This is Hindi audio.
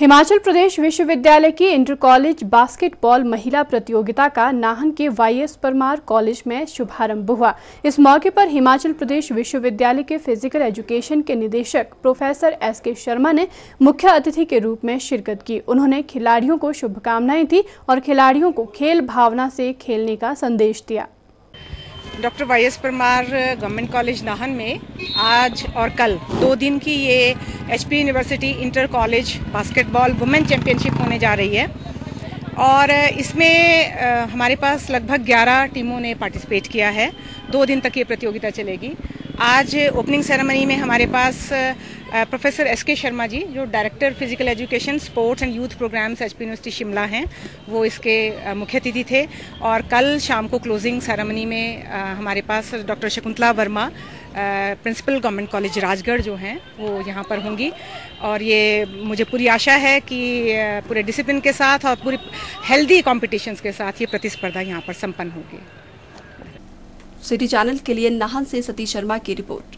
हिमाचल प्रदेश विश्वविद्यालय की इंटर कॉलेज बास्केटबॉल महिला प्रतियोगिता का नाहन के वाईएस परमार कॉलेज में शुभारंभ हुआ। इस मौके पर हिमाचल प्रदेश विश्वविद्यालय के फ़िज़िकल एजुकेशन के निदेशक प्रोफेसर एस के शर्मा ने मुख्य अतिथि के रूप में शिरकत की। उन्होंने खिलाड़ियों को शुभकामनाएँ दी और खिलाड़ियों को खेल भावना से खेलने का संदेश दिया। Doctor Y S Parmar, government college Nahan में आज और कल दो दिन की ये H P university inter college basketball women championship होने जा रही है। और इसमें हमारे पास लगभग 11 टीमों ने पार्टिसिपेट किया है। दो दिन तक ये प्रतियोगिता चलेगी। आज ओपनिंग सेरेमनी में हमारे पास प्रोफेसर एस के शर्मा जी, जो director physical education sports and youth programmes H P university Shimla हैं, वो इसके मुख्य अतिथि थे। और कल शाम को क्लोजिंग सेरेमनी में हमारे पास doctor Shakuntala Verma principal government college Rajgarh जो हैं, वो यहाँ पर होंगी। और ये मुझे पूरी आशा है कि पूरे डिसिप्लिन के साथ और पूरी हेल्दी कॉम्पिटिशन्स के साथ ये प्रतिस्पर्धा यहाँ पर संपन्न होगी। सिटी चैनल के लिए नाहन से सतीश शर्मा की रिपोर्ट।